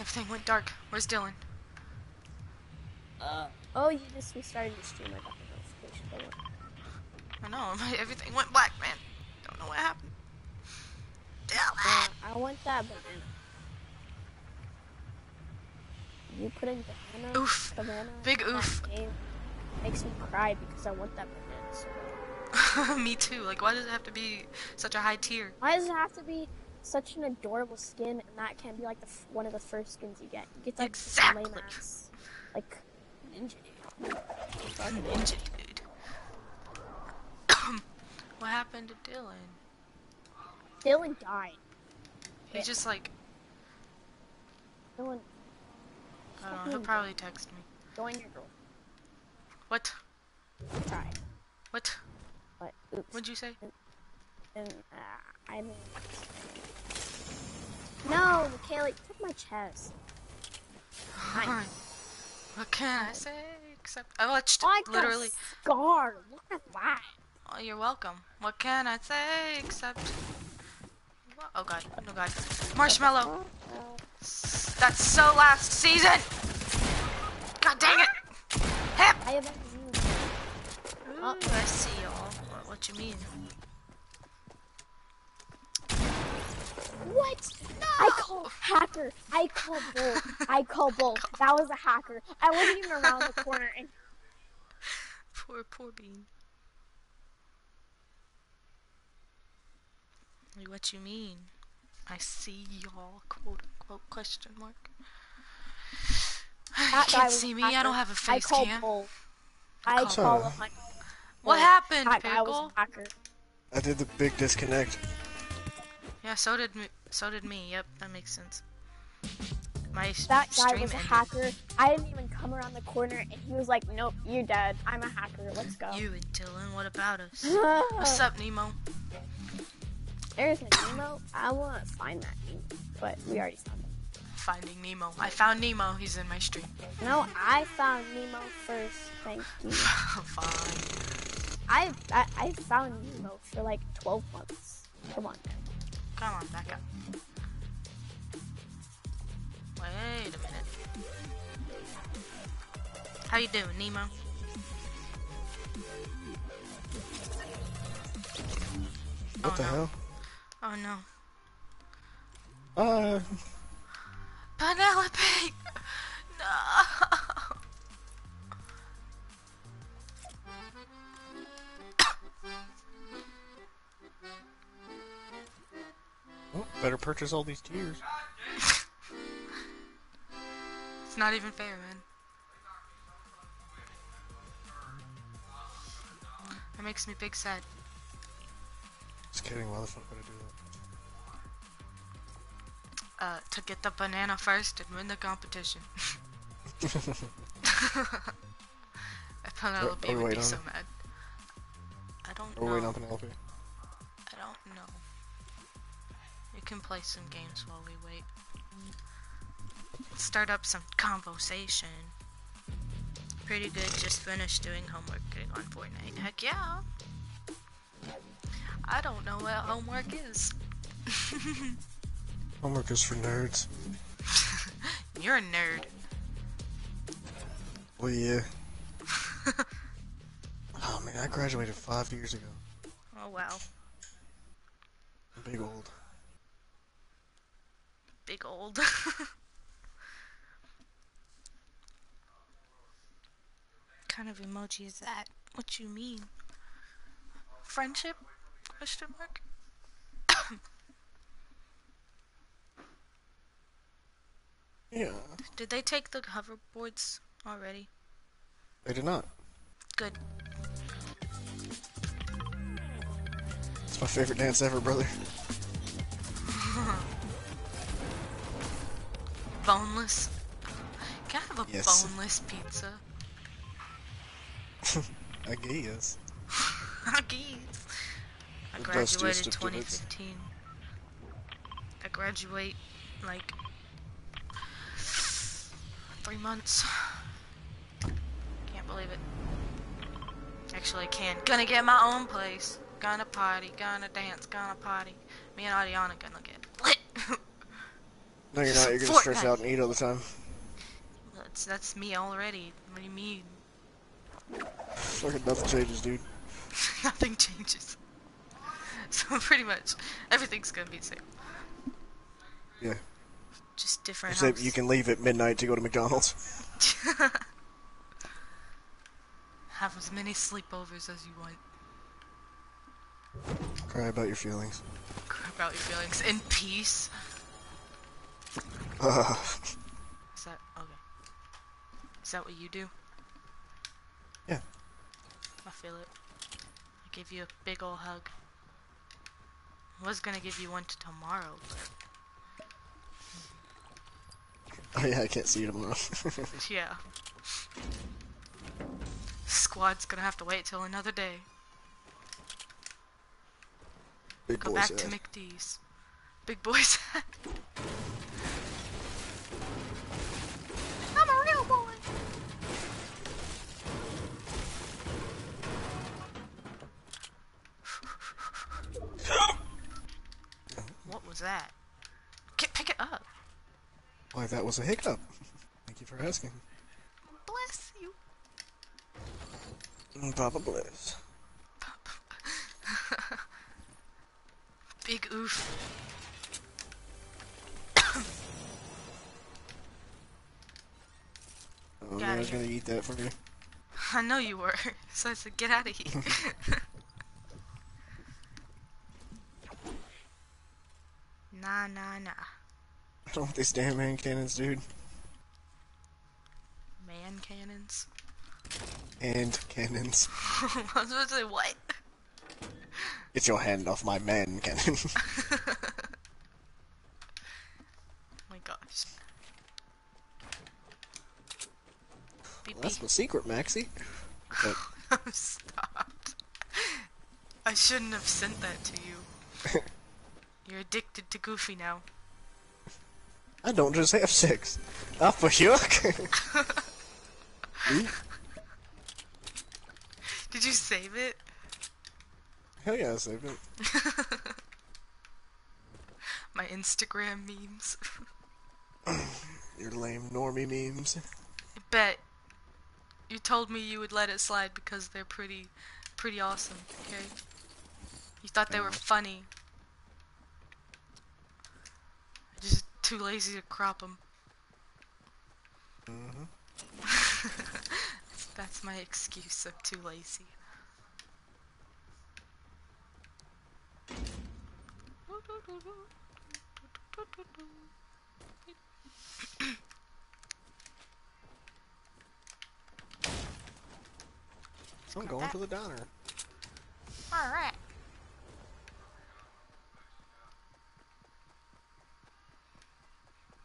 Everything went dark. Where's Dylan? Uh, oh, you just restarted the stream. I got the notification. I know, my, everything went black, man. Don't know what happened. Dylan! Uh, I want that banana. You put in banana. Oof. Banana. Big oof. game makes me cry because I want that banana so. Me too. Like, why does it have to be such a high tier? Why does it have to be such an adorable skin and that can't be like the f- one of the first skins you get? You get like Exactly. lame ass, like ninja dude. Ninja dude. what happened to Dylan? Dylan died. He Yeah. just like, Dylan, I don't know, he'll probably text me. join your girl. What? Tried, What? What? oops. What'd you say? And uh, I mean, no, you took my chest. Fine. What can I say except I watched I literally. scar. Look at that. Oh, you're welcome. What can I say except? Oh god, oh god, marshmallow. That's so last season. God dang it! Hip. I have Ooh, I see y'all. What, what you mean? What? I call hacker. I call bull. I call bull. That was a hacker. I wasn't even around the corner and Poor, poor bean. Like, what you mean? I see y'all, quote unquote, question mark. You that guy can't see a me, I don't have a face call cam. bull. I call- call Huh. What happened, That Pickle? a. I did the big disconnect. Yeah, so did me. So did me. Yep, that makes sense. My That guy stream was a hacker. I didn't even come around the corner and he was like, "Nope, you're dead. I'm a hacker. Let's go." You and Dylan, what about us? What's up, Nemo? There's a Nemo. I want to find that Nemo, but we already found him. Finding Nemo. I found Nemo. He's in my stream. No, I found Nemo first. Thank you. Fine. I, I I found Nemo for like 12 months. Come on, man. Come on, back up. Wait a minute. How you doing, Nemo? What Oh, the no. hell? Oh no. Uh, Penelope! No! Better purchase all these tiers. It's not even fair, man. That makes me big sad. Just kidding. Why the fuck would I do that? Uh, to get the banana first and win the competition. Penelope would be so mad. I don't know. waiting on Penelope. Can play some games while we wait. Start up some conversation. Pretty good, just finished doing homework getting on Fortnite. Heck yeah! I don't know what homework is. Homework is for nerds. You're a nerd. Well, yeah. oh man, I graduated five years ago. Oh wow. I'm big old. Big old. kind of emoji is that? What you mean? Friendship? Question mark? Yeah, Did they take the hoverboards already? they did not. Good. It's my favorite dance ever, brother. Boneless. Can I have a Yes. boneless pizza? I guess. I guess. I The graduated of 2015. I graduate like three months. Can't believe it. Actually, I can. Gonna get my own place. Gonna party. Gonna dance. Gonna party. Me and Ariana gonna get. No, you're not. You're gonna stress out and eat all the time. That's that's me already. What do you mean? Fucking nothing changes, dude. Nothing changes. So pretty much everything's gonna be the same. Yeah. Just different. Except house. you can leave at midnight to go to McDonald's. have as many sleepovers as you want. Cry about your feelings. Cry about your feelings in peace. Uh, Is that okay? Is that what you do? Yeah. I feel it. I give you a big old hug. I was gonna give you one to tomorrow, but oh yeah, I can't see you tomorrow. yeah. Squad's gonna have to wait till another day. Big Go back to McDee's. Big boys. I'm a real boy. what was that? Get pick it up. Why, that was a hiccup. Thank you for asking. Bless you. Mm, Papa Bliss. Big oof. I was gonna eat that for you. I know you were. So I said, get out of here. nah, nah, nah. I don't want these damn man cannons, dude. Man cannons. And cannons. I was supposed to say, what? Get your hand off my man cannon. Oh my gosh. Beep, That's my secret, Maxie. But Stopped. I shouldn't have sent that to you. You're addicted to Goofy now. I don't just have sex. Ah, for. Ooh, Did you save it? hell yeah, I saved it. My Instagram memes. Your lame normie memes. I Bet. You told me you would let it slide because they're pretty, pretty awesome. Okay. You thought they were Yeah. funny. Just too lazy to crop them. hmm That's my excuse. I'm too lazy. I'm going to the diner. Alright.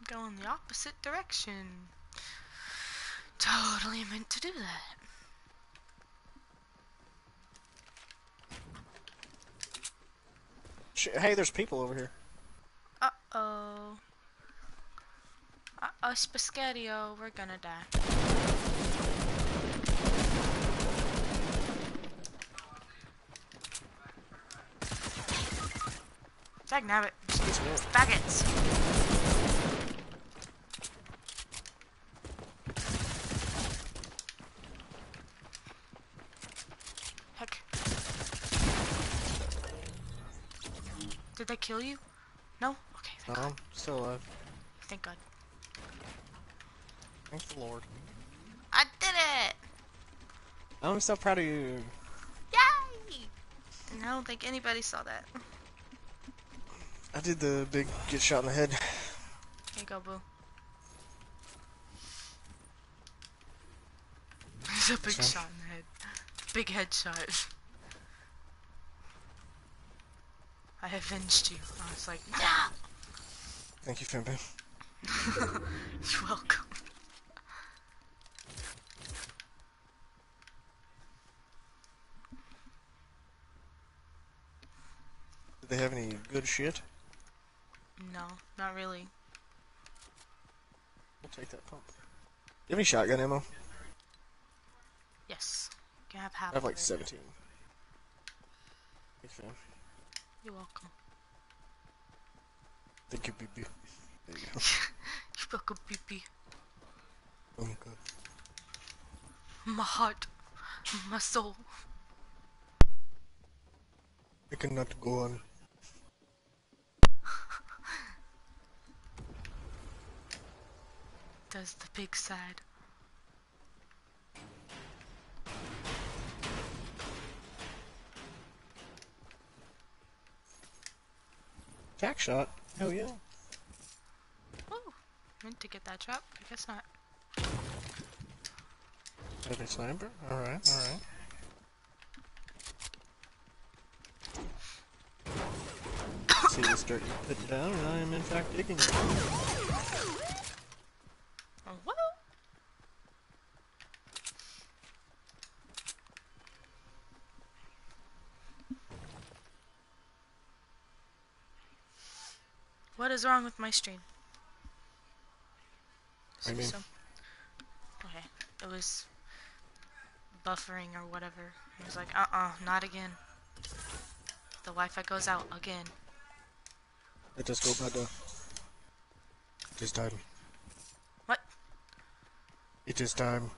Going the opposite direction. Totally meant to do that. Hey, there's people over here. Uh oh. Uh oh, Spaghettio, we're gonna die. Dag nabbit. Excuse me. Faggots. Heck. Did they kill you? No? Okay, thank No, God. I'm still alive. Thank God. Thank the Lord. I did it! I'm so proud of you. Yay! And I don't think anybody saw that. I did the big get shot in the head. Here you go, boo. There's a big That's shot in the head. Big headshot. I avenged you. I was like, no! Thank you, Finban. You're welcome. Did they have any good shit? No, not really. We'll take that pump. You have any shotgun ammo? Yes. You can have half I have like 17. Thanks, man. You're welcome. Thank you, BB. There you go. you fucking pee pee. Oh my god. My heart. My soul. I cannot go on. Does the pig sad. Jack shot. Hell yeah. Oh, meant to get that trap. I guess not. Heavy sniper. Alright, alright. See this dirt you put down, and I am in fact digging. Oh, well. What is wrong with my stream? Do mean? So- okay, it was buffering or whatever. It was like, uh-uh, not again. The Wi-Fi goes out again. I just go by the. Just time. What? It is time.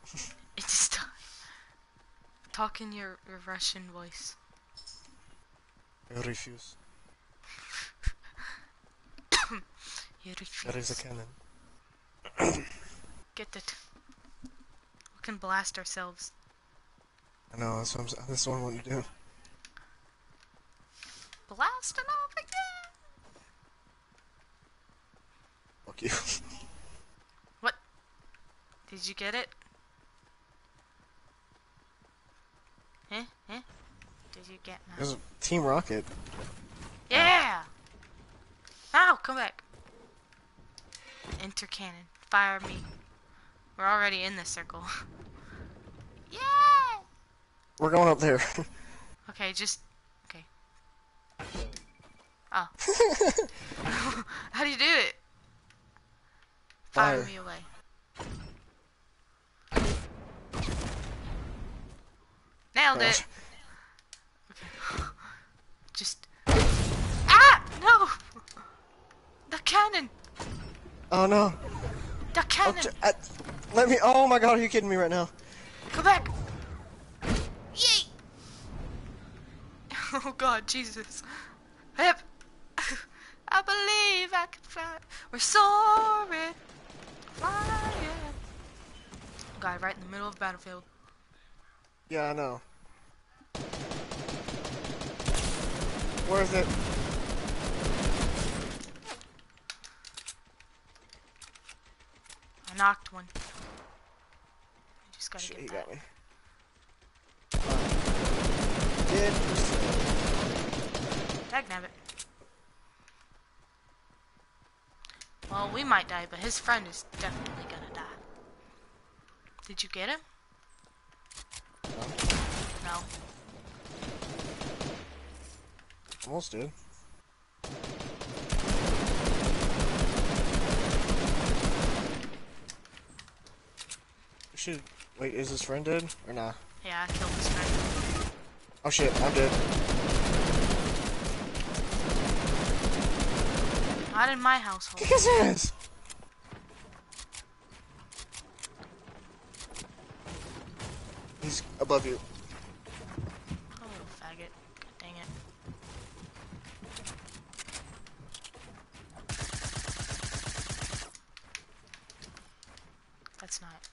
it is time. talk in your, your Russian voice. I refuse. You That is a cannon. Get it. We can blast ourselves. I know, that's what, I'm, that's what I want to do. Blast it off again! Fuck you. What? Did you get it? Eh? Eh? Did you get now? There's Team Rocket. Yeah! Ow! Come back. Enter cannon. Fire me. We're already in the circle. yeah! We're going up there. Okay, just... Okay. Oh. How do you do it? Fire Fire. me away. Nailed Gosh. it. Okay. Just... Ah! No! The cannon! Oh no. The cannon! I- let me. Oh my god, are you kidding me right now? Come back! Yay! Oh god, Jesus. Hip! I believe I can fly. We're soaring. Flying. Guy right in the middle of the battlefield. Yeah, I know. Where is it? Knocked one. I just gotta Shit, get he that. got me. Did Dagnabbit. Well, we might die, but his friend is definitely gonna die. Did you get him? No. almost did. Should wait. Is his friend dead or nah? Yeah, I killed his friend. Oh shit, I'm dead. Not in my household. Kick his ass! He's above you. Oh, faggot. God dang it. That's not.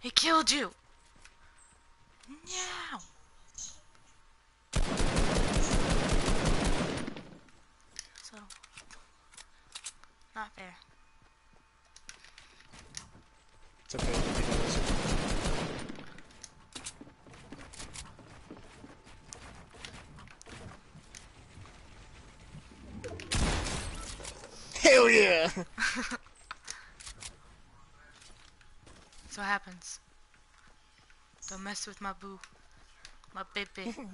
He killed you! Yeah. So. Not fair. It's okay. Hell yeah! That's what happens. Don't mess with my boo. My baby.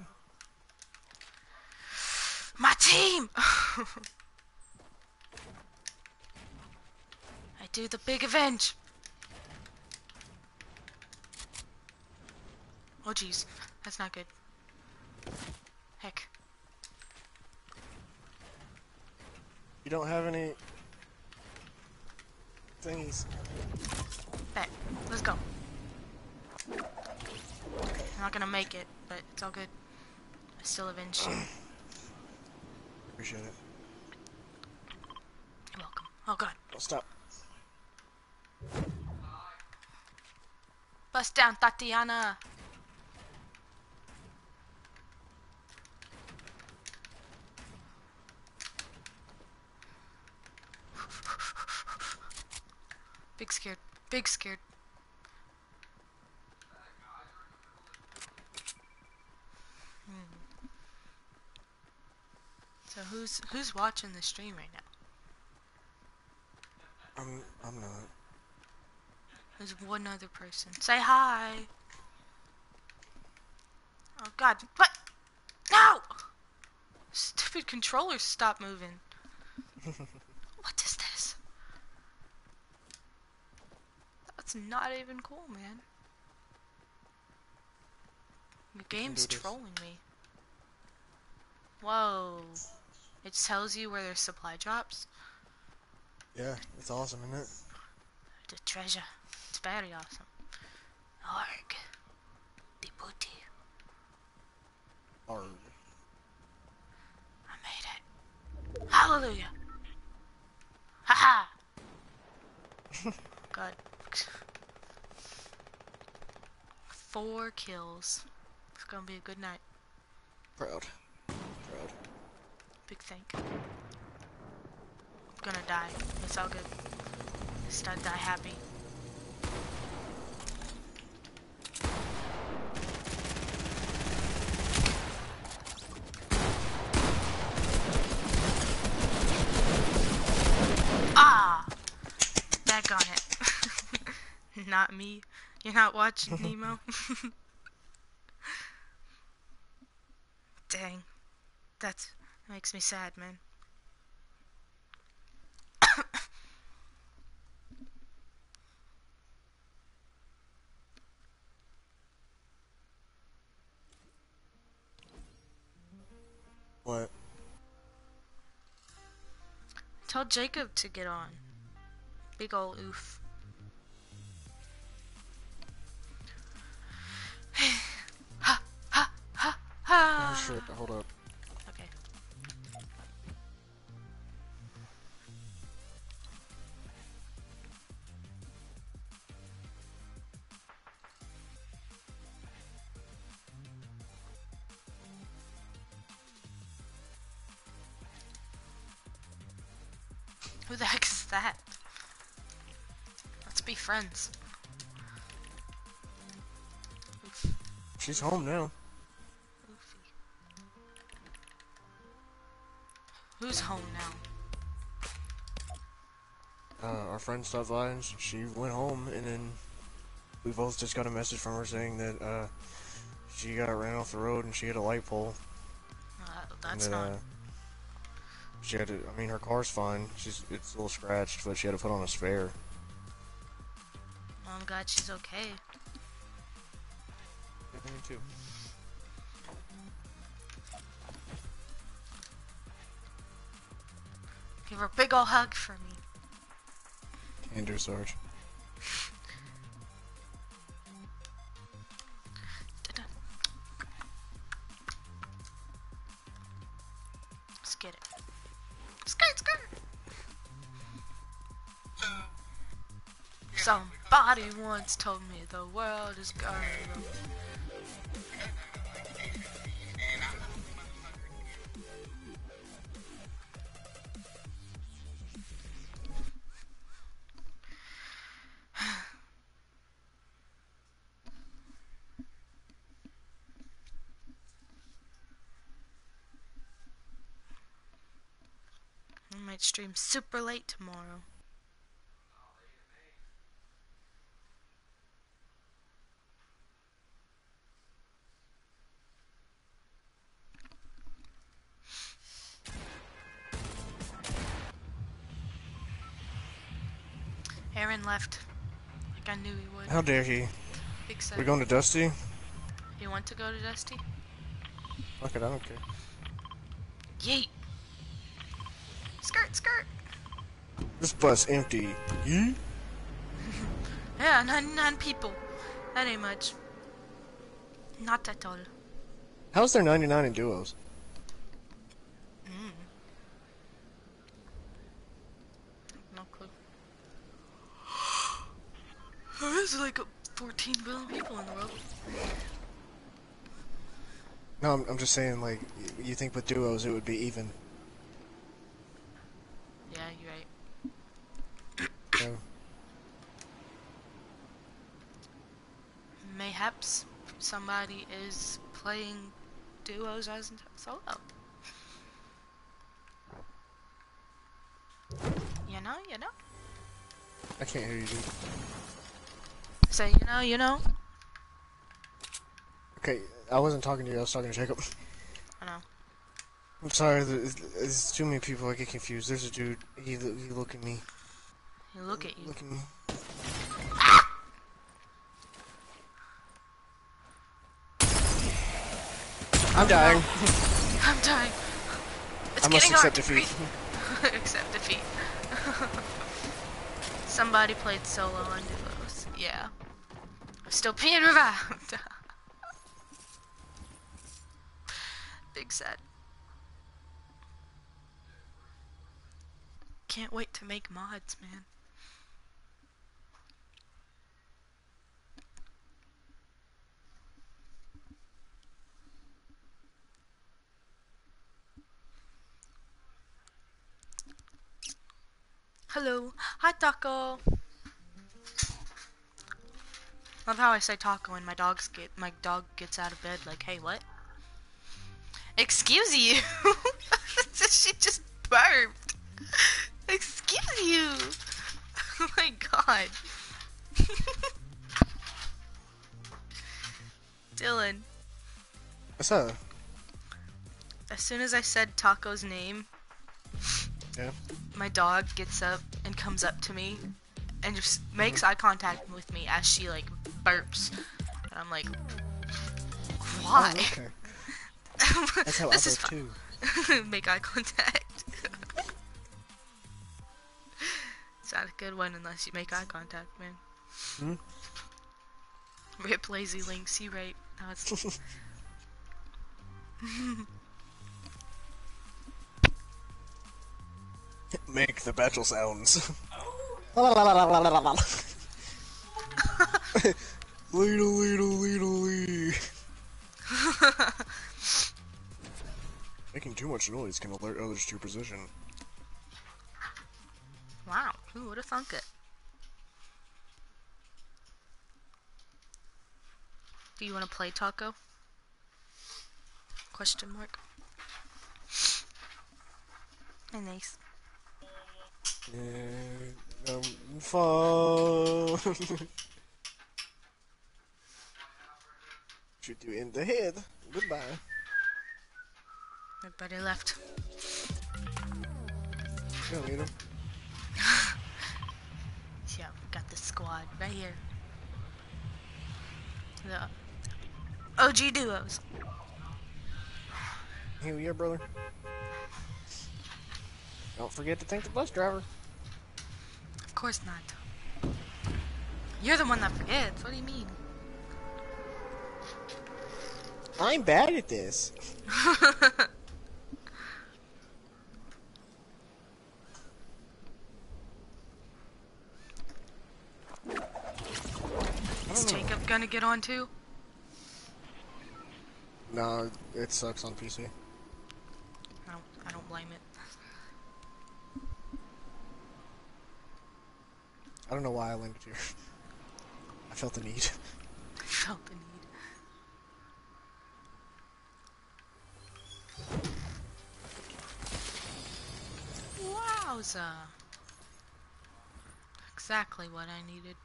my team! I do the big avenge. Oh jeez, that's not good. Heck. You don't have any things. Bet. Let's go. I'm not gonna make it, but it's all good. I still avenge you. Appreciate it. You're welcome. Oh god. Don't stop. Bust down, Tatiana. Big scared. Big scared. Hmm. So who's who's watching the stream right now? I'm I'm not. There's one other person. Say hi. Oh god. What? No! Stupid controllers stop moving. what is this? That's not even cool, man. The game's trolling me. Whoa. It tells you where there's supply drops. Yeah, it's awesome, isn't it? The treasure. It's very awesome. Arg. The booty. Arg. I made it. Hallelujah. Haha. God. Four kills. It's gonna be a good night. Proud. Big thank. I'm gonna die. It's all good. Just not die happy. Ah! Back on it. not me. You're not watching Nemo? Dang. That's that makes me sad, man. What? Tell Jacob to get on. Big ol' oof. ha ha ha ha! Oh shit, hold up. Friends. Oof, She's home now. oofy. Who's home now? Uh, our friend stopped by and she went home, and then we both just got a message from her saying that uh, she got ran off the road and she hit a light pole. Uh, that's that, not. she had to. I mean, her car's fine. She's it's a little scratched, but she had to put on a spare. Oh, I'm glad she's okay. Yeah, me too. Give her a big ol' hug for me. Can do, Sarge. Somebody once told me the world is gonna. I might stream super late tomorrow. Left. Like I knew he would. How dare he? Big sad. We going to Dusty? You want to go to Dusty? Fuck it, I don't care. Yeet. skirt, skirt. This bus empty. You? Yeah, 99 people. That ain't much. Not at all. How's there 99 in duos? No clue. There's like 14 billion people in the world. No, I'm, I'm just saying, like, you think with duos it would be even. Yeah, you're right. Know? Mayhaps somebody is playing duos as solo. You know, you know. I can't hear you, dude. Say, you know, you know. Okay, I wasn't talking to you, I was talking to Jacob. I know. I'm sorry, there's, there's too many people, I get confused. There's a dude, he, he look at me. Hey, look at you. Look at me. I'm dying. I'm dying. It's I must accept defeat. accept defeat. Somebody played solo on duos. Yeah. I'm still being revived. Big sad. Can't wait to make mods, man. Hello. Hi, Taco. Love how I say taco and my dogs get my dog gets out of bed like, hey, what? Excuse you. she just burped. Excuse you. Oh my god. Dylan, What's up? as soon as I said Taco's name, Yeah? my dog gets up and comes up to me and just makes eye contact with me as she like burps. And I'm like, why? Oh, okay. That's how this I is burp fun. too. Make eye contact. it's not a good one unless you make eye contact, man. Hmm? Rip lazy link, see right. Now it's Make the battle sounds. Leedle, leedle, lee. Making too much noise can alert others to your position. wow. Who would have thunk it? Do you want to play Taco? Question mark. Hey, nice. Um, fun. Shoot you in the head. Goodbye. Everybody left. Yeah, later. Yeah, we got the squad right here. The OG duos. Hell yeah, brother. Don't forget to thank the bus driver. Of course not. You're the one that forgets. What do you mean? I'm bad at this. Is Jacob gonna get on too? No, it sucks on PC. I don't. I don't blame it. I don't know why I linked here. I felt the need. I felt the need. Wowza. Exactly what I needed.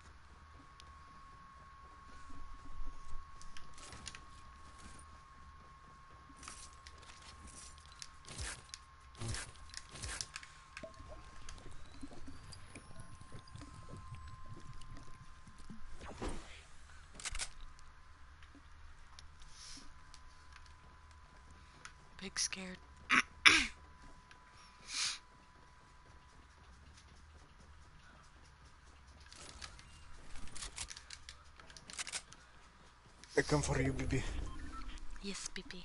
Big scared. Come for you, baby. Yes, baby.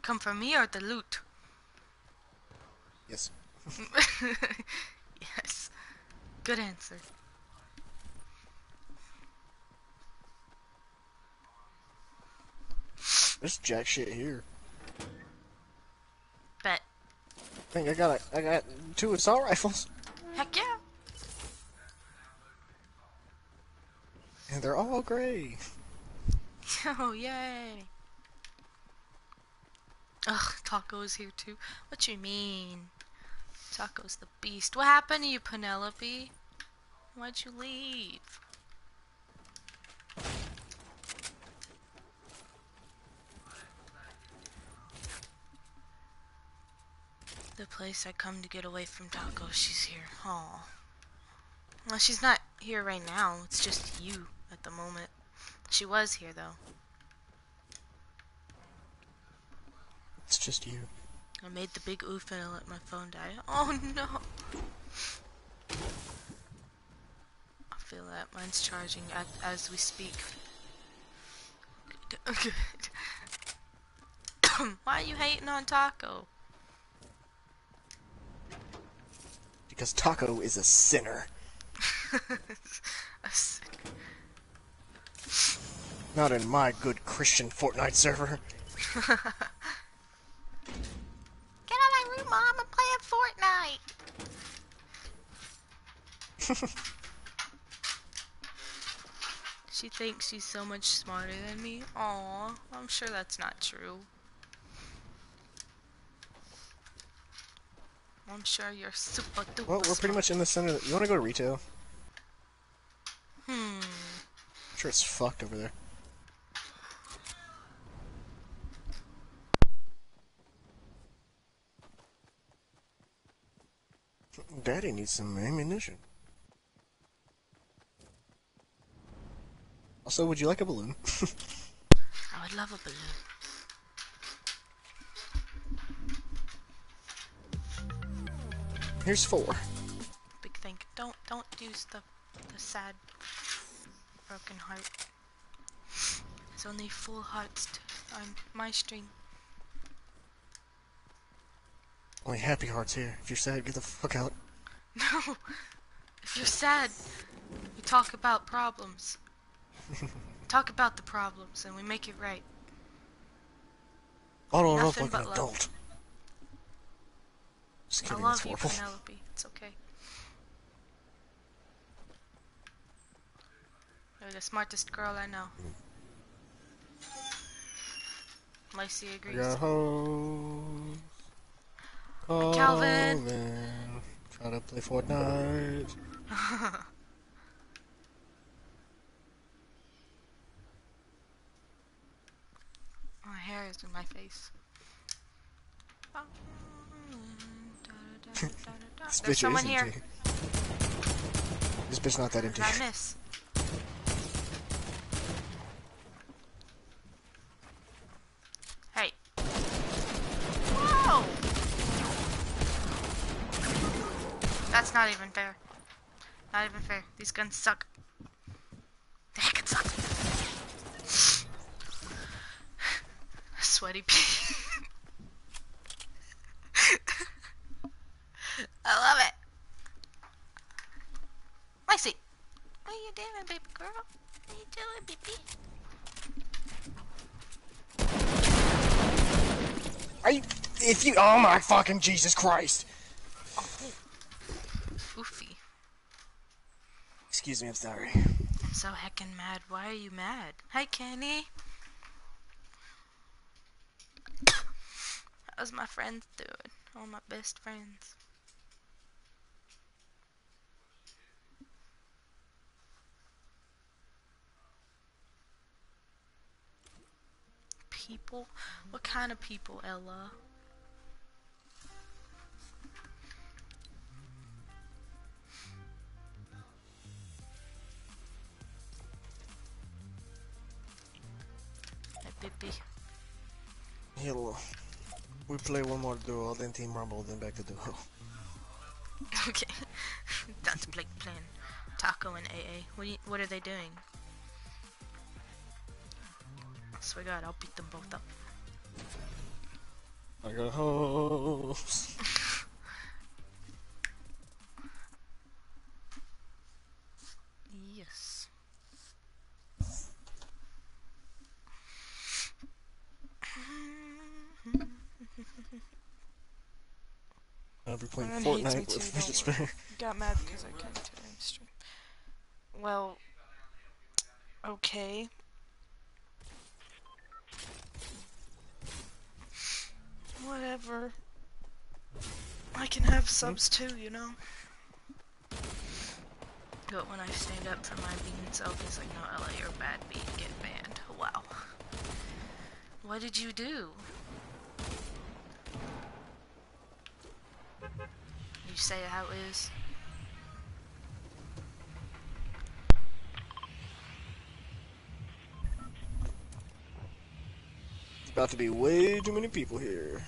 Come for me or the loot? Yes. yes. Good answer. There's jack shit here. Bet. I think I got a, I got two assault rifles, Heck yeah. and they're all gray. Oh, yay. Ugh, Taco's here too. What you mean? Taco's the beast. What happened to you, Penelope? Why'd you leave? The place I come to get away from Taco, she's here. Aw. Well, she's not here right now. It's just you at the moment. She was here though. It's just you. I made the big oof and I let my phone die. Oh no! I feel that mine's charging at, as we speak. Good. Why are you hating on Taco? Because Taco is a sinner. A Not in my good Christian Fortnite server. Get out of my room, Mom! I'm playing Fortnite! she thinks she's so much smarter than me. Aw, I'm sure that's not true. I'm sure you're super duper Well, we're pretty much in the center. You want to go to retail? Hmm. I'm sure it's fucked over there. Daddy needs some ammunition. Also, would you like a balloon? I would love a balloon. Here's four. Big thing. Don't don't use the the sad broken heart. There's only full hearts to, on my stream. Only happy hearts here. If you're sad, get the fuck out. No. If you're sad, we talk about problems. talk about the problems and we make it right. Bottle it up Nothing like an adult. Just I kidding, love that's you. Penelope. It's okay. You're the smartest girl I know. Lacey I agrees. got hoes. Calvin. Calvin. Try to play Fortnite. My oh, hair is in my face. This There's bitch someone is here. empty. This bitch not that Did empty. I miss? Hey. Whoa! That's not even fair. Not even fair. These guns suck. The heck it suck. Sweaty pea. I love it. Lacey, what are you doing, baby girl? What are you doing, baby? Are you? If you, oh my fucking Jesus Christ! Oofy. Excuse me, I'm sorry. I'm so heckin' mad. Why are you mad? Hi, Kenny. How's my friends doing? All my best friends. People? What kind of people, Ella? Hey, baby. He'll. We play one more duo, then Team Rumble, then back to duo. Okay. That's Blake playing Taco and AA. What, you, what are they doing? I swear to God, I'll beat them both up. I got hoes. Yes. I'll be playing Everyone Fortnite too, with Fidget Spinner. Got mad because I couldn't today stream. Well, okay. Whatever. I can have subs too, you know. But when I stand up for my being self, he's like, no, Ella, you're bad beat, get banned. Wow. What did you do? You say it how it is. About to be way too many people here.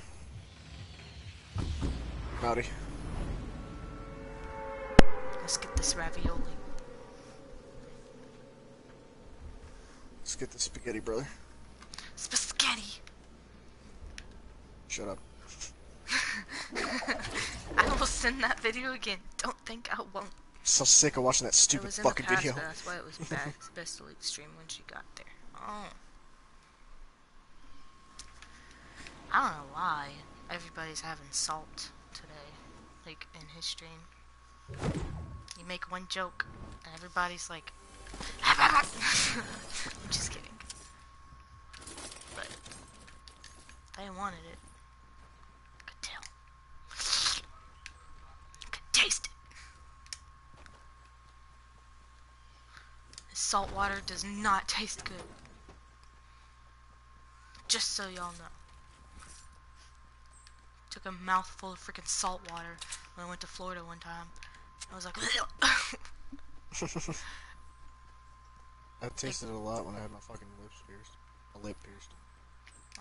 Howdy. Let's get this ravioli. Let's get the spaghetti, brother. Spaghetti! Shut up. I will send that video again. Don't think I won't. So sick of watching that stupid was in the fucking past, video. that's why it was bad. It's best to leave stream when she got there. Oh. I don't know why everybody's having salt today, like in his stream. You make one joke, and everybody's like, I'm just kidding. But they wanted it. Could tell. Could taste it. Salt water does not taste good. Just so y'all know. Took a mouthful of freaking salt water when I went to Florida one time. I was like, I tasted it a lot when I had my fucking lips pierced. My lip pierced.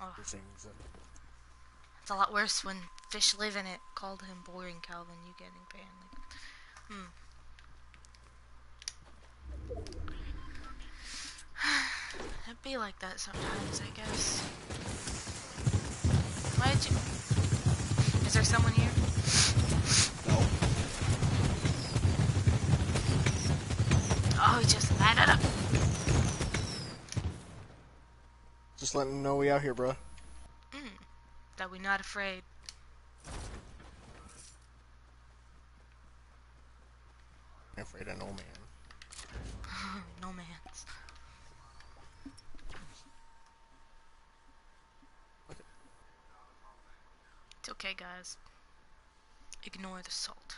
oh, so. it's a lot worse when fish live in it. Called him boring, Calvin. You getting banned? Like, hmm. It'd be like that sometimes, I guess. Why'd you? Is there someone here? No. Oh, he just landed up. Just letting them know we out here, bro. Mm. That we not afraid. Afraid of no man. no man's. It's okay, guys. Ignore the salt.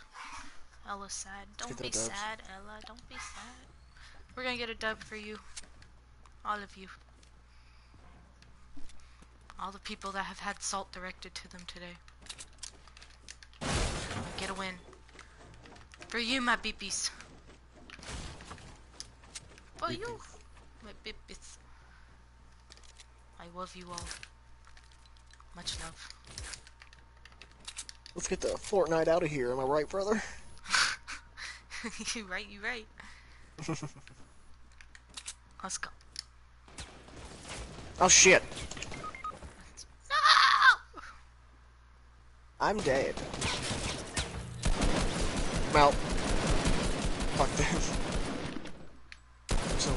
Ella's sad. Don't be sad, Ella. Don't be sad. We're gonna get a dub for you. All of you. All the people that have had salt directed to them today. Get a win. For you, my beepies. For you, my beepies. I love you all. Much love. Let's get the Fortnite out of here, am I right, brother? you right, you right. Let's go. Oh shit! No! I'm dead. Out. Fuck this. So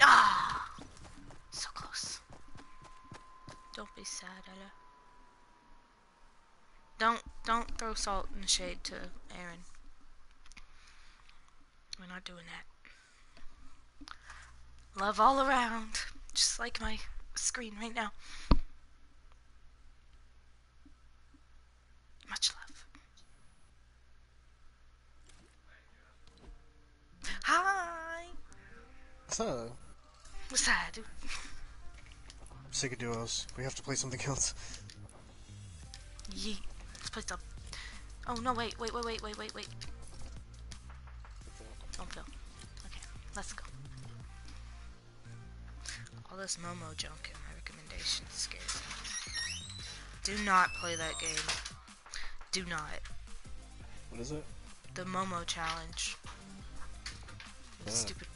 Ah! So close. Don't be sad, Ella. Don't don't throw salt and shade to Aaron. We're not doing that. Love all around, just like my screen right now. Much love. Hi. So, What's that? dude? I'm sick of duos. We have to play something else. Yeet. Let's play some. Oh no! Wait! Wait! Wait! Wait! Wait! Wait! Wait! Don't go. Okay, let's go. All this Momo junk in my recommendations scares me. Do not play that game. Do not. What is it? The Momo challenge. Yeah. Stupid.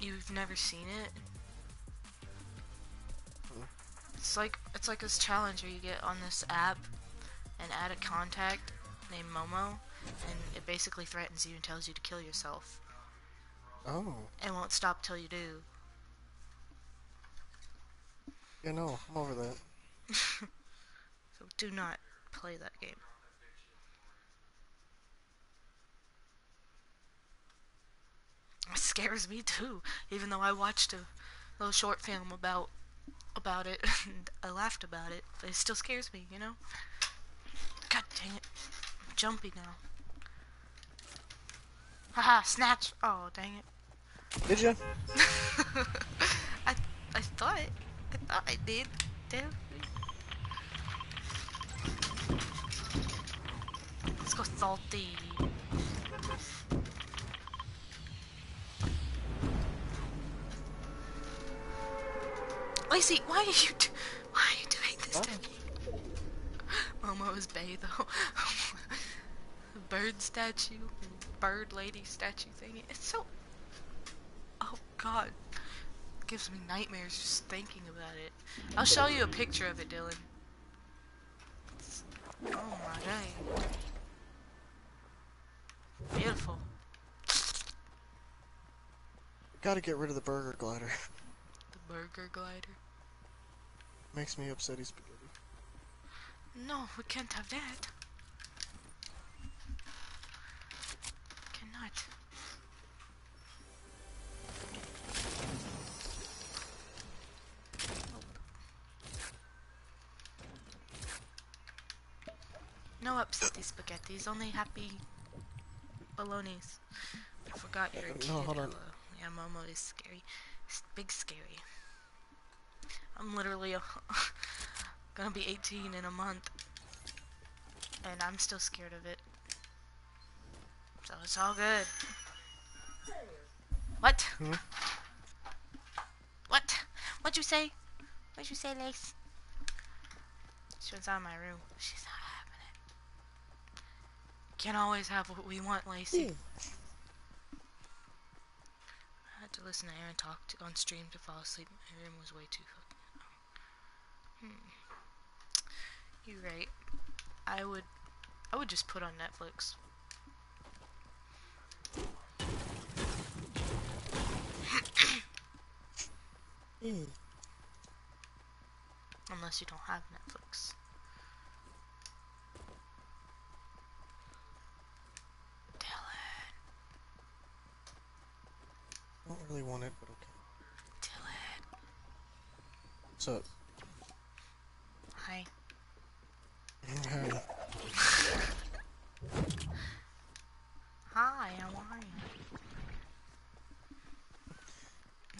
You've never seen it? Mm. It's like it's like this challenge where you get on this app and add a contact named Momo, and it basically threatens you and tells you to kill yourself. Oh. And won't stop till you do. Yeah, no, I'm over that. So do not play that game. It scares me too, even though I watched a little short film about about it and I laughed about it, but it still scares me, you know? God dang it. I'm jumpy now. Haha, snatch! Oh, dang it. Did you? I I thought I thought I did. Damn. Let's go salty. Lacey, why are you why are you doing this What? to me? Momo Bay though. bird statue, bird lady statue thing. It's so Oh god. Gives me nightmares just thinking about it. I'll show you a picture of it, Dylan. It's- oh my god. Beautiful. Gotta get rid of the burger glider. The burger glider. Makes me upset spaghetti. No, we can't have that. Cannot. No upsetty spaghettis, only happy balonies. I forgot you're a Uh, kid. no, hold on. Yeah, Momo is scary. S- big scary. I'm literally a gonna be 18 in a month. And I'm still scared of it. So it's all good. What? Hmm? What? What'd you say? What'd you say, Lace? She was out of my room. She's not having it. Can't always have what we want, Lacey. I had to listen to Aaron talk to, on stream to fall asleep. My room was way too fucking. Hmm. You're right. I would. I would just put on Netflix. Mm. Unless you don't have Netflix. Dylan. Don't really want it, but okay. Dylan. What's up? Hi. Hi. Hi, how are you?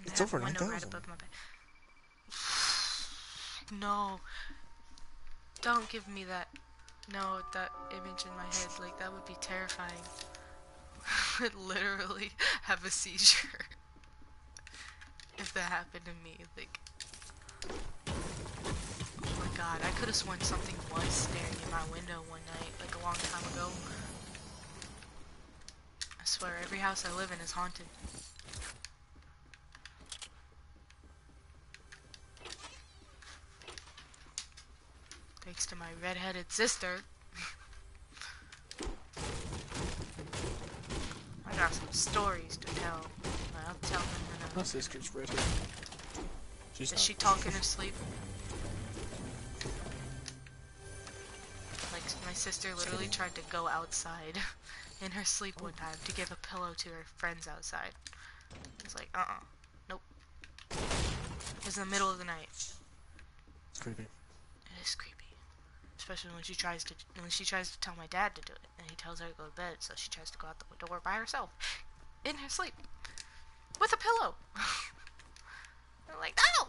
It's I have a over window right 9,000. above my bed. No. Don't give me that. No, that image in my head. Like, that would be terrifying. I would literally have a seizure. if that happened to me. Like. My god, I could have sworn something was staring in my window one night, like a long time ago. I swear, every house I live in is haunted. Thanks to my redheaded sister. I got some stories to tell. I'll tell them in My a... sister's redhead. She's Does not. she talk in her sleep? My sister literally tried to go outside in her sleep one time to give a pillow to her friends outside. It's like, uh-uh. Nope. It was in the middle of the night. It's creepy. It is creepy. Especially when she tries to when she tries to tell my dad to do it, and he tells her to go to bed, so she tries to go out the door by herself, in her sleep, with a pillow. I'm like, no.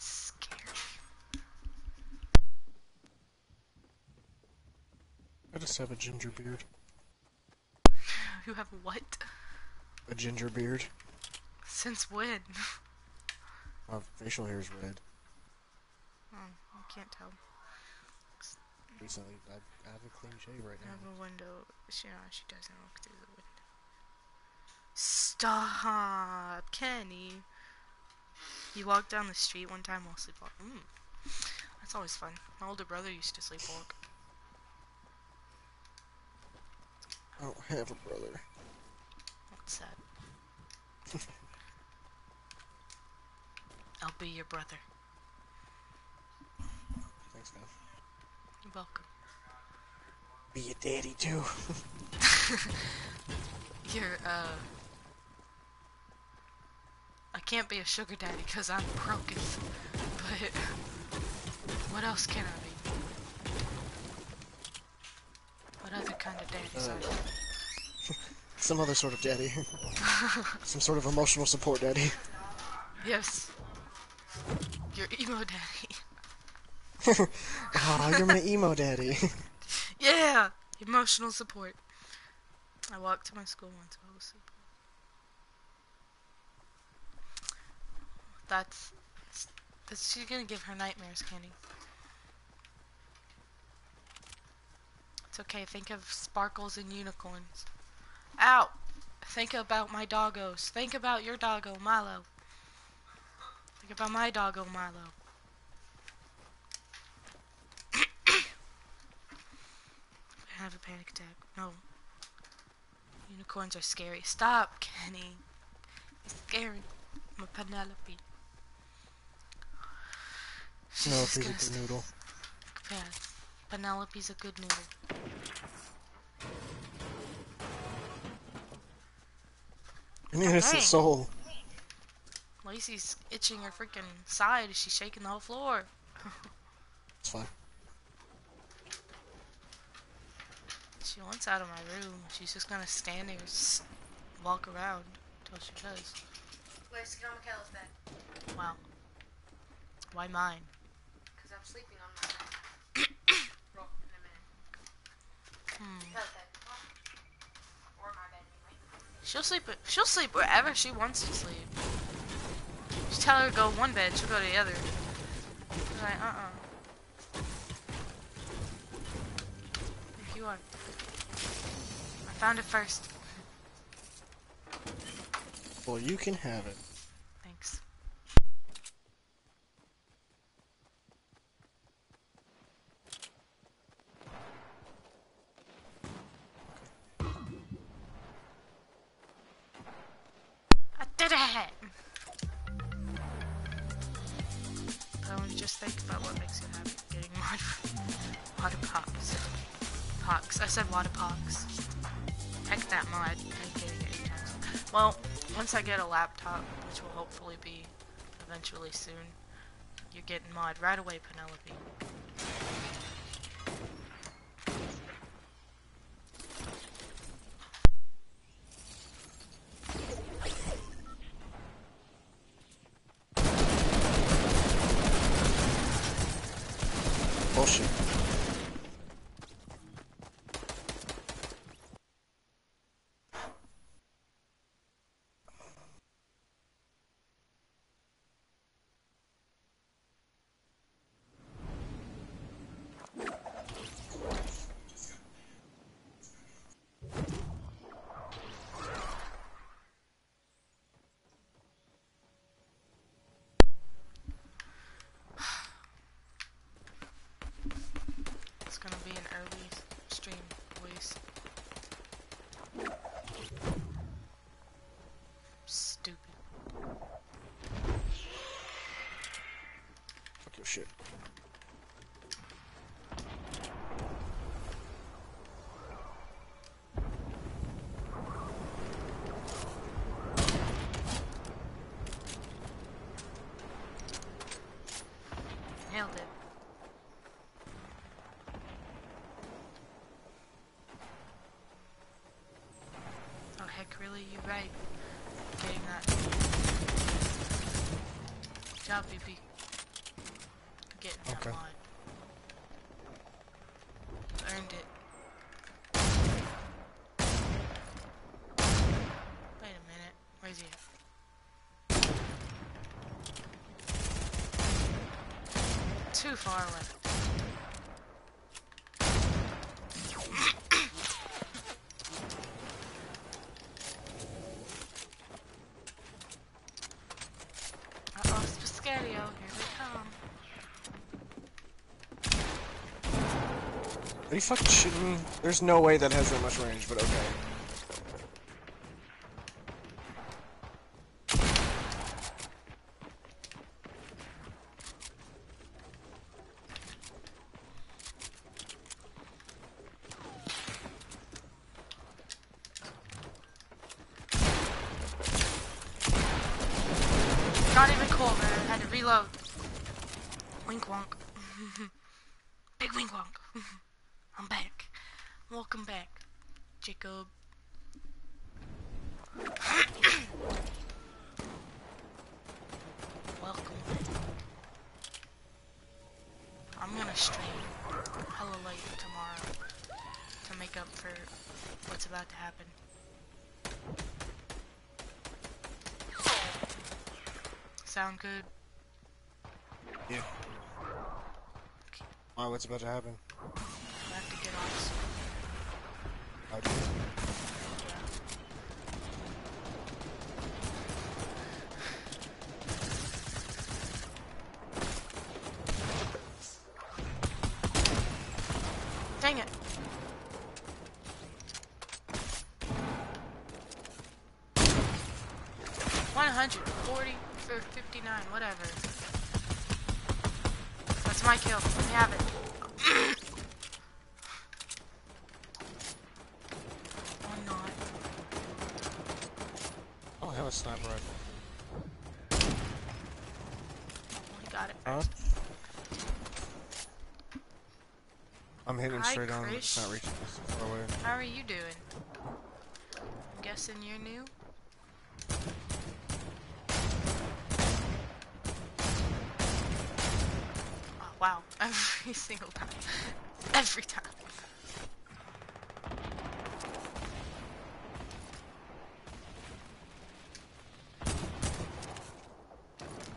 It's scary. I have a ginger beard. You have what? A ginger beard. Since when? My facial hair is red. Oh, I can't tell. Recently, I, I have a clean shave right I now. have a window. She, no, she doesn't look through the window. Stop, Kenny. You walked down the street one time while sleepwalking. Mm. That's always fun. My older brother used to sleepwalk. I don't have a brother. What's that? I'll be your brother. Thanks, man. You're welcome. Be a daddy too. You're, uh... I can't be a sugar daddy because I'm broken. But... What else can I be? What other kind of daddies Uh, are there? Some other sort of daddy. Some sort of emotional support daddy. Yes. Your emo daddy. Aw, you're my emo daddy. Yeah! Emotional support. I walked to my school once while I was sleeping. That's, that's. She's gonna give her nightmares, Candy. Okay, think of sparkles and unicorns. Ow! Think about my doggos. Think about your doggo, Milo. Think about my doggo, Milo. I have a panic attack. No. Unicorns are scary. Stop, Kenny. You're scaring my Penelope. no, Jesus please a noodle. Yeah, Penelope's a good noodle. An innocent Dang. soul. Lacey's itching her freaking side. She's shaking the whole floor. It's fine. She wants out of my room. She's just gonna stand there and walk around until she does. Let's get on Michaela's bed. Wow. Why mine? Because I'm sleeping on my bed. Roll in a minute. Hmm. She'll sleep. She'll sleep wherever she wants to sleep. Just tell her to go one bed, she'll go to the other. She's like, uh uh If you are. I found it first. Well, you can have it. I get a laptop, which will hopefully be eventually soon, you're getting mod right away, Penelope. Bullshit. It's Like, really, you're right. Getting that. Good job, VP. Getting that line. Earned it. Wait a minute. Where's he at? Too far away. You fucking shitting? There's no way that has that much range, but okay. Not even cool, had to reload. Wink wonk. Big wink wonk. I'm back. Welcome back, Jacob. Welcome back. I'm gonna stream hella late tomorrow to make up for what's about to happen. Sound good? Yeah. Alright, what's about to happen? Dang it. One hundred forty for fifty nine, whatever. That's my kill. Let have it. or not. Oh, I have a sniper rifle. We got it. Huh? I'm hitting Krish. not us far away. How are you doing? I'm guessing you're new? Oh, wow. Every single time. Every time.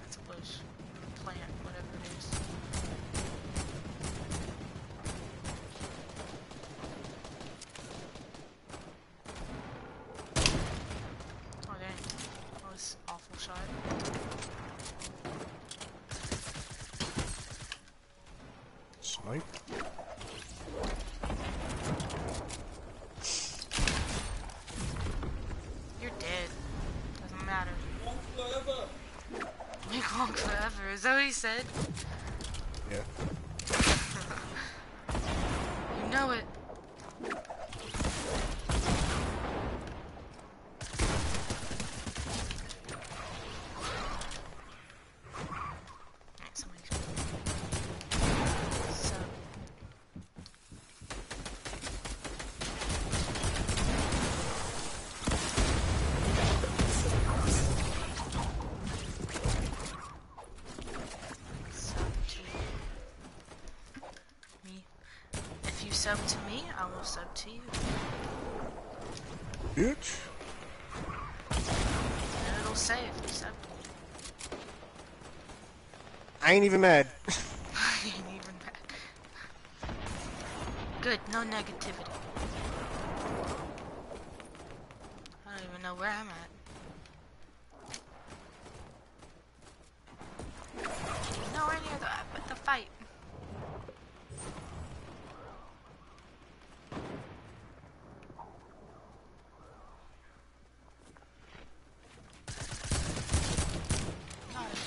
That's a bush. Plant, whatever it is. Oh dang. That was awful shot. Snipe? You're dead. Doesn't matter. Make long forever. Is that what he said? Yeah. Me, I will sub to you. Bitch! And it'll if you sub to me. I ain't even mad. I ain't even mad. Good, no negativity. I don't even know where I'm at. Nowhere near the, the fight. Got it.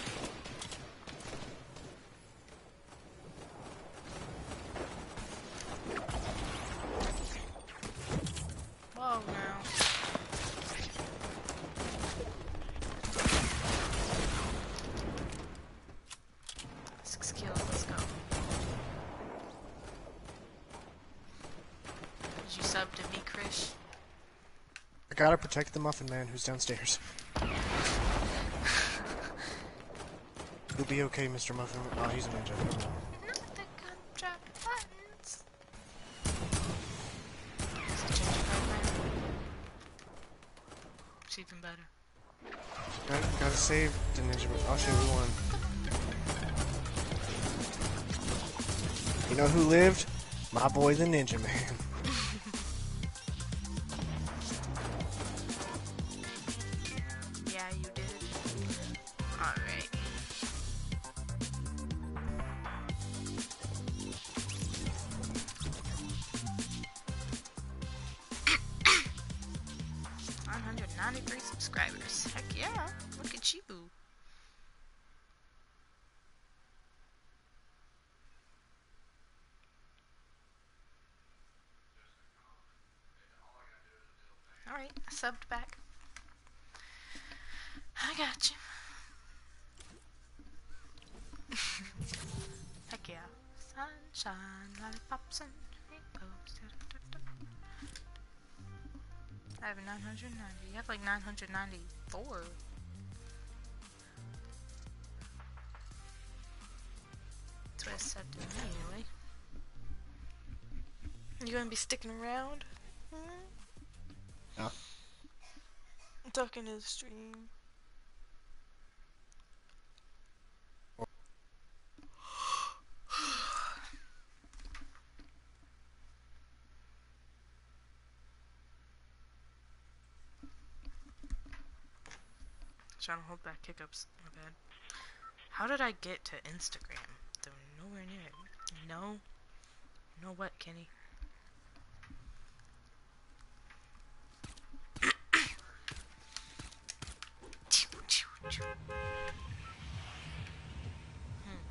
Whoa, now. Six kills, let's go. Did you sub to me, Krish? I gotta protect the Muffin Man who's downstairs. You'll be okay, Mr. Muffin. Oh, he's a ninja. Never mind. Not the gunshot buttons. Is it gingerbread man? It's even better. Gotta, gotta save the ninja. I'll show you one. You know who lived? My boy, the Ninja Man. 194. That's what I said to me, anyway. You gonna be sticking around? Hmm? No. I'm talking to the stream. Back hiccups. My bad. How did I get to Instagram? They're nowhere near it. No. No what, Kenny?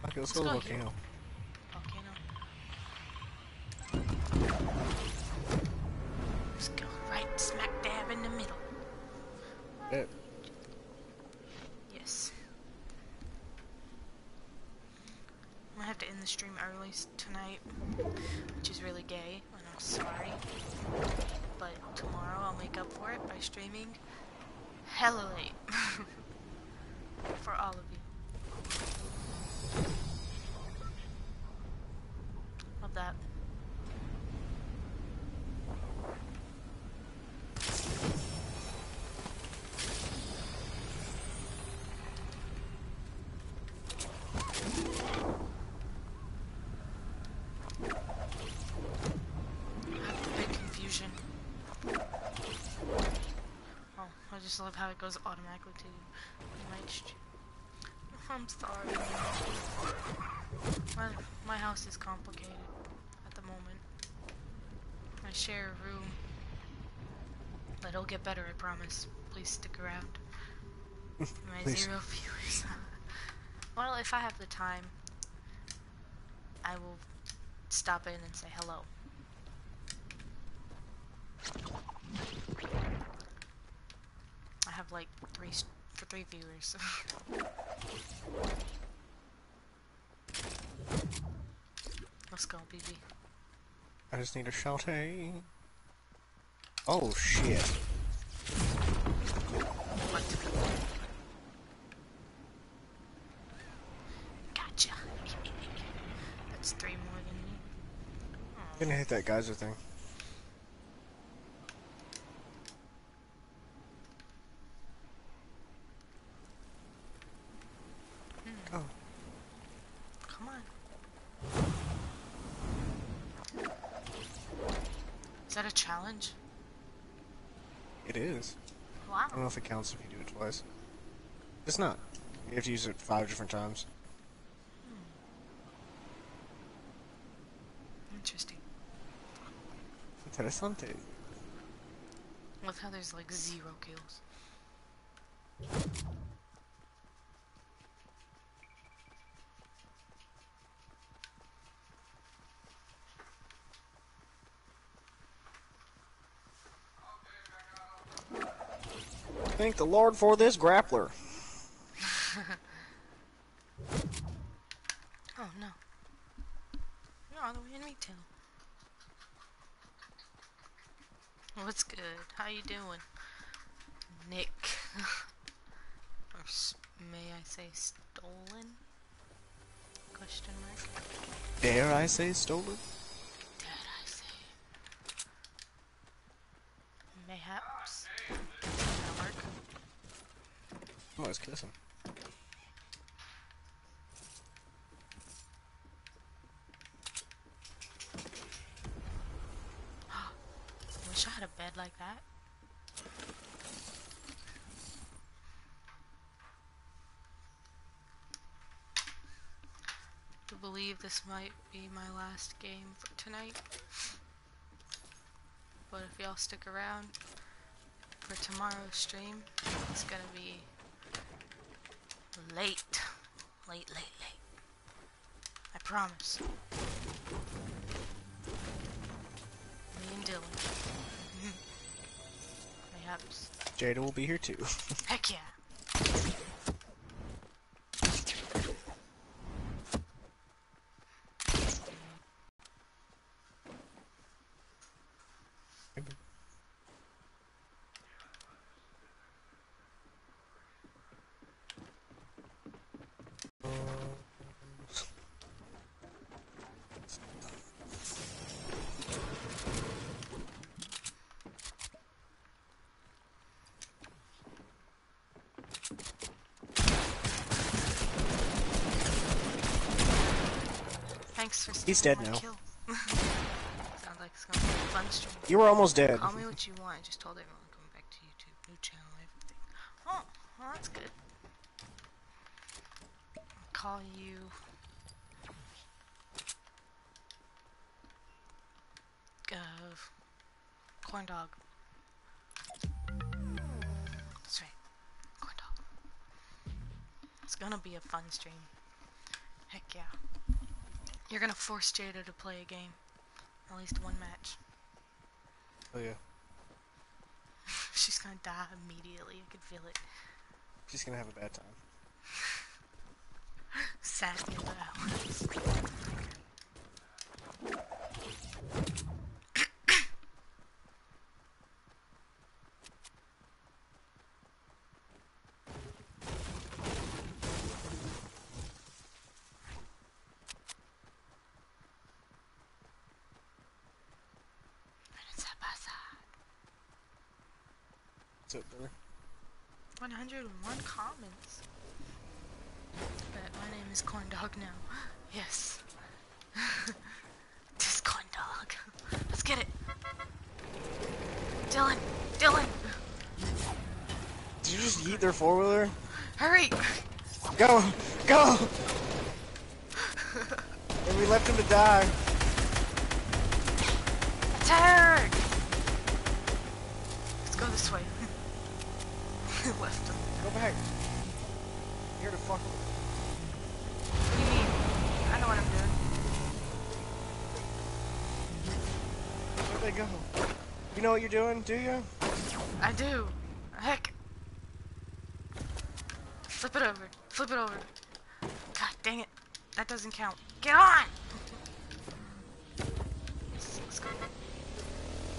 Okay, let's Let's go to volcano. Volcano. Let's go right smack dab in the middle. Yeah. Yes. I'm gonna have to end the stream early tonight, which is really gay, and I'm sorry. But tomorrow I'll make up for it by streaming hella late. for all of you. Love that. I have the big confusion. Oh, I just love how it goes automatically to my. I'm sorry. My, my house is complicated at the moment. I share a room. But it'll get better, I promise. Please stick around. My Please. zero viewers. well, if I have the time, I will stop in and say hello. I have like three for three viewers. Let's go, BB. I just need a shout. Hey. Eh? Oh shit. Gotcha. That's three more than me. Gonna hit that geyser thing. Oh, Come on. Is that a challenge? it is. Wow. I don't know if it counts if you do it twice. It's not. You have to use it five different times. Interesting. Interessante. Love how there's like zero kills. Thank the Lord for this grappler. Oh no. You're all the way in retail. What's good? How you doing? Nick. or may I say stolen? Question mark. Dare I say stolen? Dare I say? Mayhaps. Oh, let's kill him. Wish I had a bed like that. I believe this might be my last game for tonight. But if y'all stick around for tomorrow's stream, it's gonna be late. Late, late, late. I promise. Me and Dylan. Mayhaps. Jada will be here too. Heck yeah. Thanks for He's dead now. Sounds like it's gonna be a fun stream. You were almost dead. Call me what you want. I just told everyone coming back to YouTube. New channel, everything. Oh, well, that's good. I'll call you. Uh, corn dog. That's right. Corn dog. It's gonna be a fun stream. Heck yeah. You're gonna force Jada to play a game. At least one match. Oh yeah. She's gonna die immediately. I can feel it. She's gonna have a bad time. Sad hours. What's up, brother? 101 comments. But my name is Corn Dog now. Yes. this Corn Dog. Let's get it. Dylan! Dylan! Did you just eat their four wheeler? Hurry! Go! Go! and we left him to die. Attack! Let's go this way. Left back. Here to fuck. What do you mean? I know what I'm doing. Where'd they go? You know what you're doing, do you? I do. Heck. Flip it over. Flip it over. God dang it. That doesn't count. Get on! Go.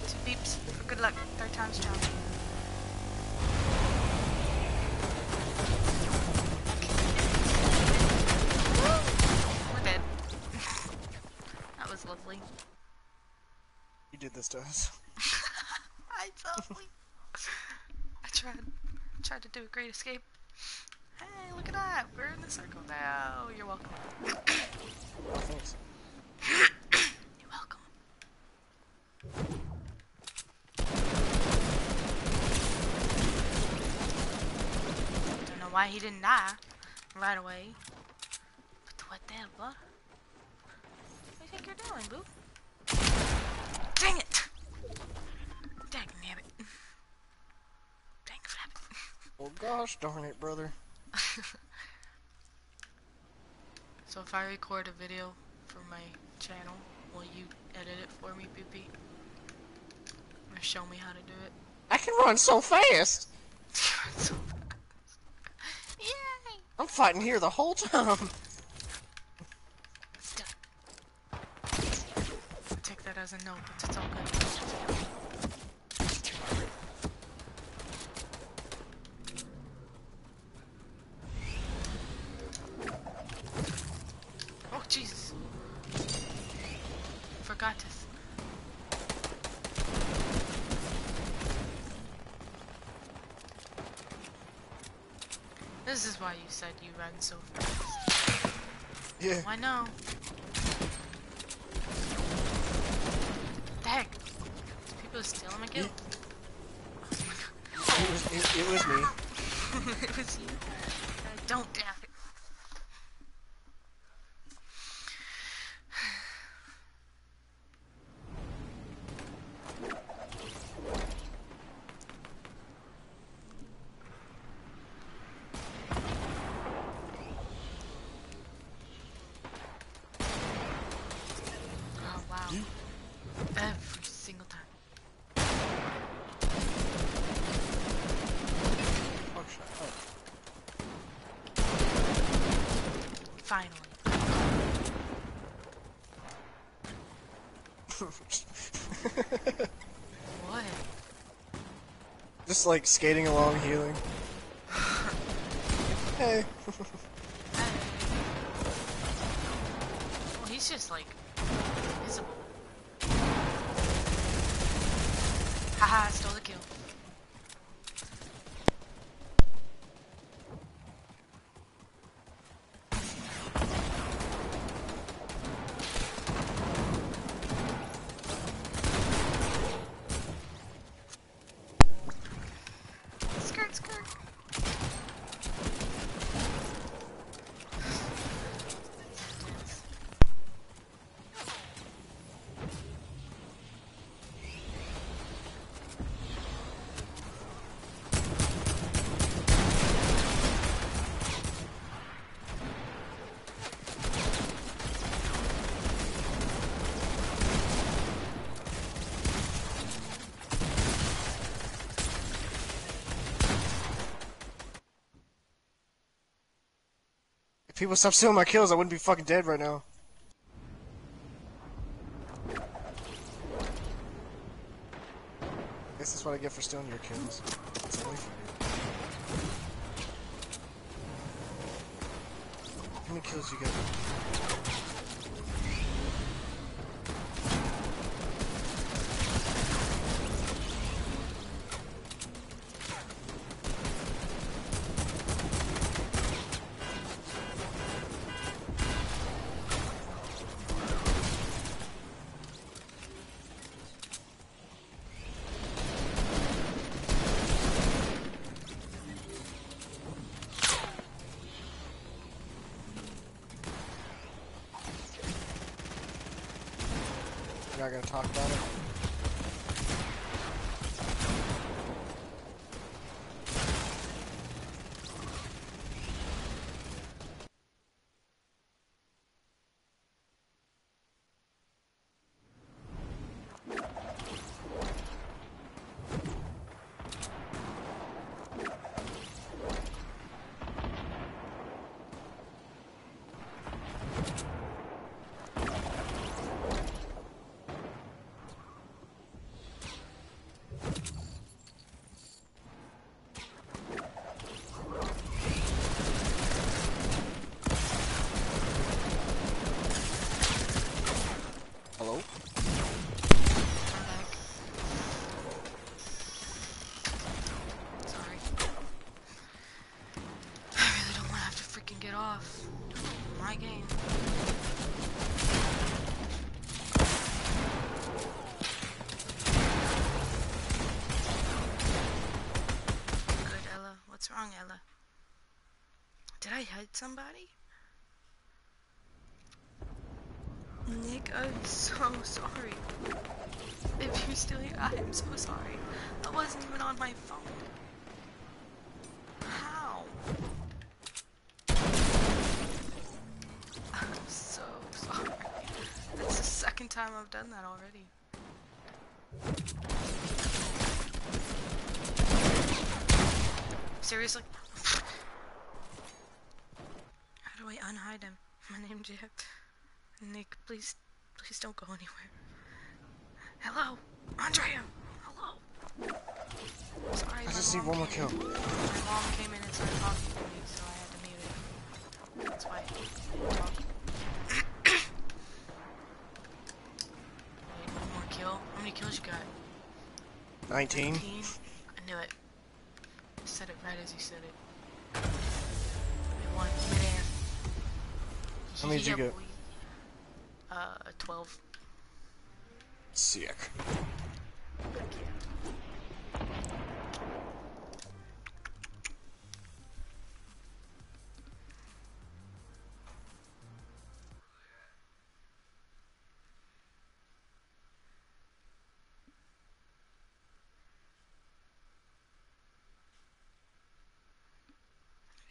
Two beeps for good luck. Third time's charm. Lovely. You did this to us. I totally. I tried. Tried to do a great escape. Hey, look at that. We're in the circle now. You're welcome. Thanks. You're welcome. Don't know why he didn't die right away. But what the hell, what? What do you think you're doing? Dang it! Dang nabbit. Dang flabbit. Well, oh, gosh darn it, brother. So if I record a video for my channel, will you edit it for me, Poopy? Or show me how to do it? I can run so fast. So fast. Yay! I'm fighting here the whole time. It's done. I'll take that as a no, but it's all good. Oh, Jesus. Forgot this. This is why you said you run so fast. Yeah. Why no? The heck? People are stealing my kill. It was, it, it was me. it was you. I don't doubt it. Oh wow. You- Every single time. Oh, shut up. Finally. What? Just like skating along, healing. hey. Hey. Well, he's just like invisible. Haha, stole the kill. Skirt, skirt. If people stop stealing my kills, I wouldn't be fucking dead right now. Guess that's what I get for stealing your kills. How many kills you got? Not gonna talk about it? Hello? I'm back. Sorry. I really don't want to have to freaking get off. My game. Good, Ella. What's wrong, Ella? Hit somebody? Nick, I'm so sorry. If you're still here, I am so sorry. I wasn't even on my phone. How? I'm so sorry. That's the second time I've done that already. Seriously? How do I unhide him? My name's Jack. Nick, please, please don't go anywhere. Hello, Andrea. Hello. Sorry, I just need one more kill. My mom came in and started talking to me, so I had to mute it. That's why I. Wait, one more kill. How many kills you got? 19? 15? I knew it. You said it right as you said it. One midair. How many did you get? Uh, 12. Sick.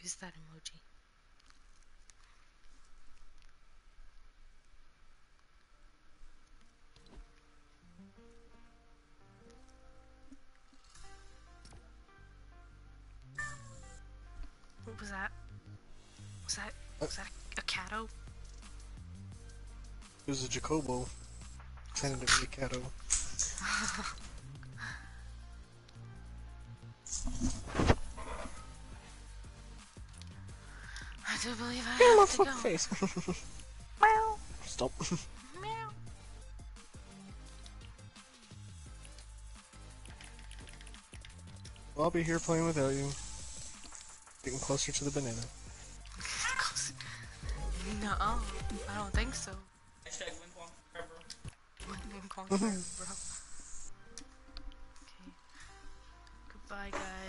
Who's that emoji? It was a Jacobo. Pretending to be a Cato. I do believe I Yeah, my have to fucking go. face. Meow. Stop. Meow. I'll be here playing without you. Getting closer to the banana. No, I don't think so. Bro. Okay. Goodbye, guys.